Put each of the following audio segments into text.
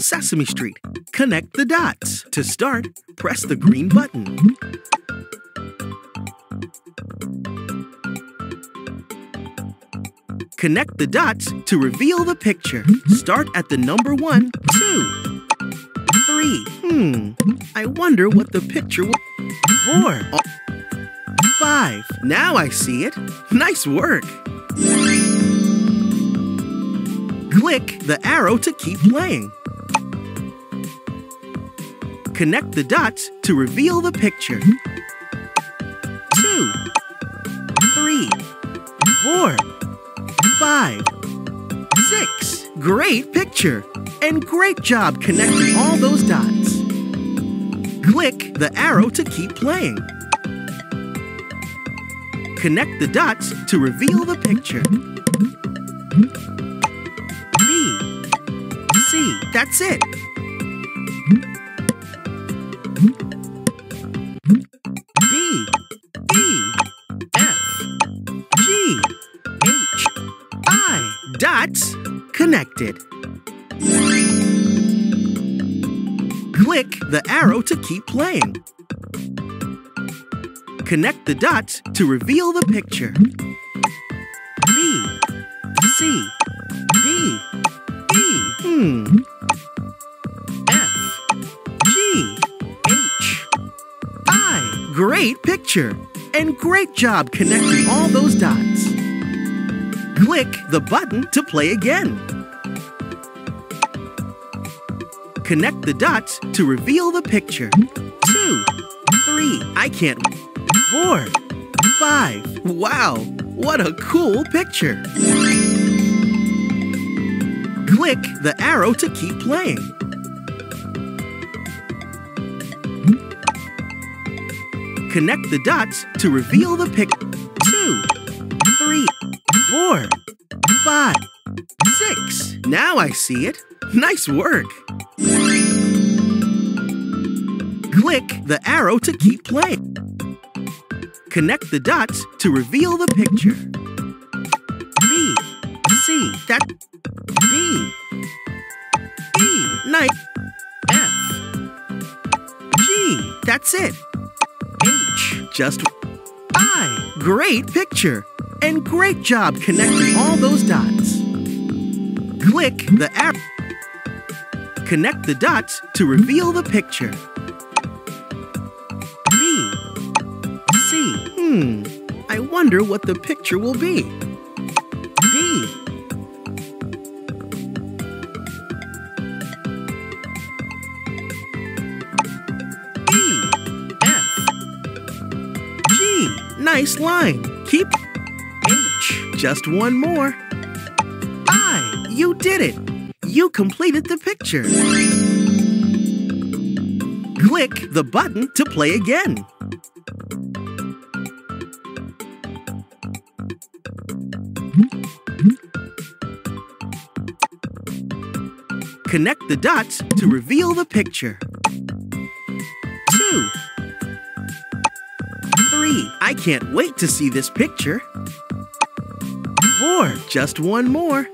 Sesame Street. Connect the dots. To start, press the green button. Connect the dots to reveal the picture. Start at the number one, two, three. Hmm, I wonder what the picture will. Four, five. Now I see it. Nice work. Click the arrow to keep playing. Connect the dots to reveal the picture. Two, three, four, five, six. Great picture! And great job connecting all those dots. Click the arrow to keep playing. Connect the dots to reveal the picture. B, C, that's it. Dots connected. Click the arrow to keep playing. Connect the dots to reveal the picture. B, C, D, E, hmm. F, G, H, I. Great picture! And great job connecting all those dots. Click the button to play again. Connect the dots to reveal the picture. Two, three, I can't. Four, five. Wow, what a cool picture. Click the arrow to keep playing. Connect the dots to reveal the pic. Now I see it. Nice work. Click the arrow to keep playing. Connect the dots to reveal the picture. B, C, that, D, E, night, F, G, that's it. H, just I. Great picture! And great job connecting all those dots. Click the arrow. Connect the dots to reveal the picture. B, C, hmm, I wonder what the picture will be. D, nice line. Keep H, just one more. I, you did it. You completed the picture. Click the button to play again. Connect the dots to reveal the picture. Two. Three. I can't wait to see this picture. Four. Just one more.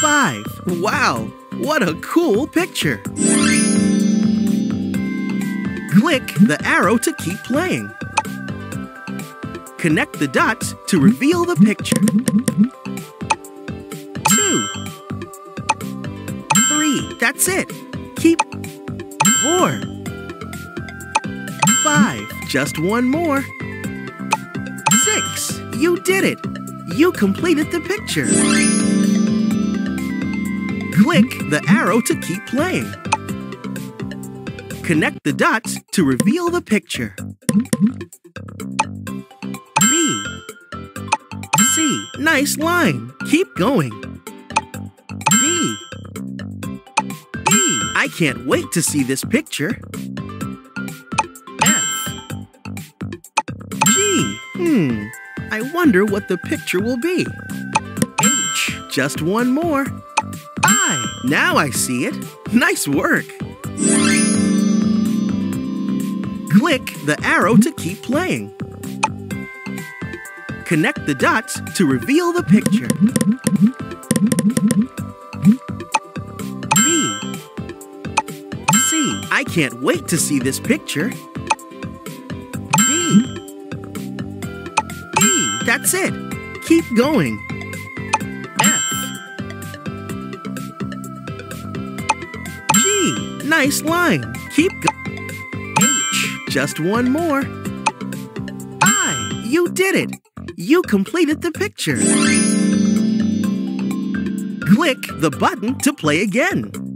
Five. Wow, what a cool picture. Click the arrow to keep playing. Connect the dots to reveal the picture. Two. Three. That's it. Keep. Four. Five. Just one more. Six. You did it. You completed the picture. Click the arrow to keep playing. Connect the dots to reveal the picture. B. C. Nice line. Keep going. D. E. I can't wait to see this picture. F. G. Hmm. I wonder what the picture will be. H. Just one more. I. Now I see it. Nice work. Click the arrow to keep playing. Connect the dots to reveal the picture. B, can't wait to see this picture. D. E. That's it. Keep going. Nice line. Keep going. H. Just one more. I. You did it. You completed the picture. Click the button to play again.